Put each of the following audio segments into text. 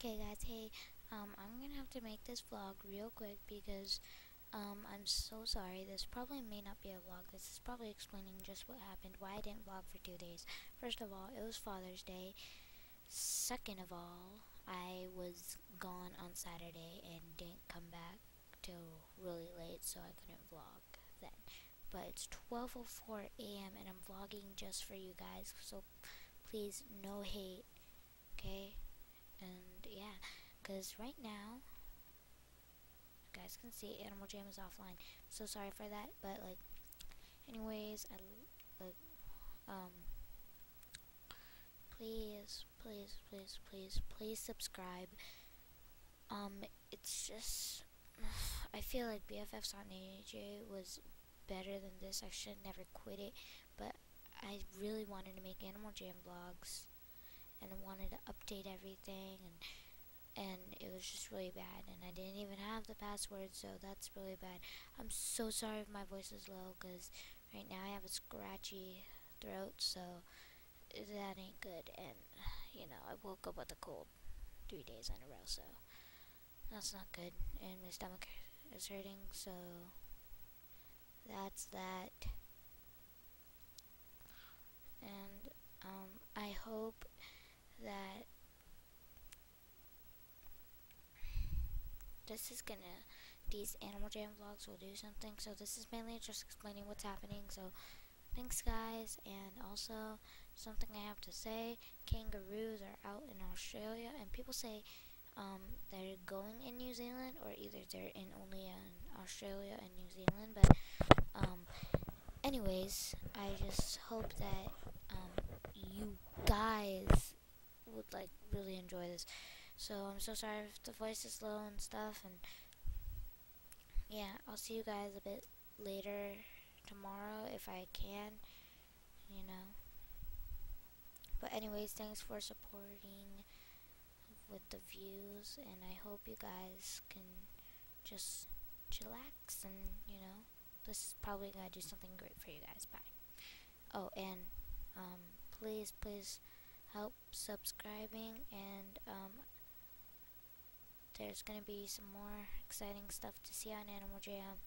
Okay guys, hey, um, I'm gonna have to make this vlog real quick because, um, I'm so sorry. This probably may not be a vlog. This is probably explaining just what happened, why I didn't vlog for two days. First of all, it was Father's Day. Second of all, I was gone on Saturday and didn't come back till really late, so I couldn't vlog then. But it's 12.04 a.m. and I'm vlogging just for you guys, so please, no hate, okay? And yeah because right now you guys can see animal jam is offline. So sorry for that but like anyways I like um please please please please please subscribe. Um it's just I feel like BFFs on AJ was better than this. I should never quit it but I really wanted to make Animal Jam vlogs and I wanted to update everything and and it was just really bad and I didn't even have the password so that's really bad. I'm so sorry if my voice is low because right now I have a scratchy throat so that ain't good and you know I woke up with a cold three days in a row so that's not good and my stomach is hurting so that's that and um, I hope that this is gonna these animal jam vlogs will do something. So this is mainly just explaining what's happening. So thanks guys. And also something I have to say kangaroos are out in Australia and people say um, they're going in New Zealand or either they're in only in Australia and New Zealand. But um, anyways I just hope that um, you guys would like really enjoy this. So I'm so sorry if the voice is low and stuff and yeah, I'll see you guys a bit later tomorrow if I can, you know. But anyways, thanks for supporting with the views and I hope you guys can just chillax and, you know, this is probably to do something great for you guys. Bye. Oh, and um, please, please help subscribing and um, there's gonna be some more exciting stuff to see on Animal Jam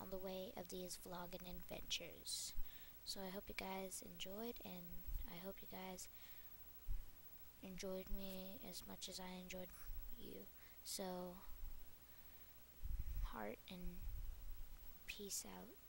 on the way of these vlogging adventures. So I hope you guys enjoyed and I hope you guys enjoyed me as much as I enjoyed you. So heart and peace out.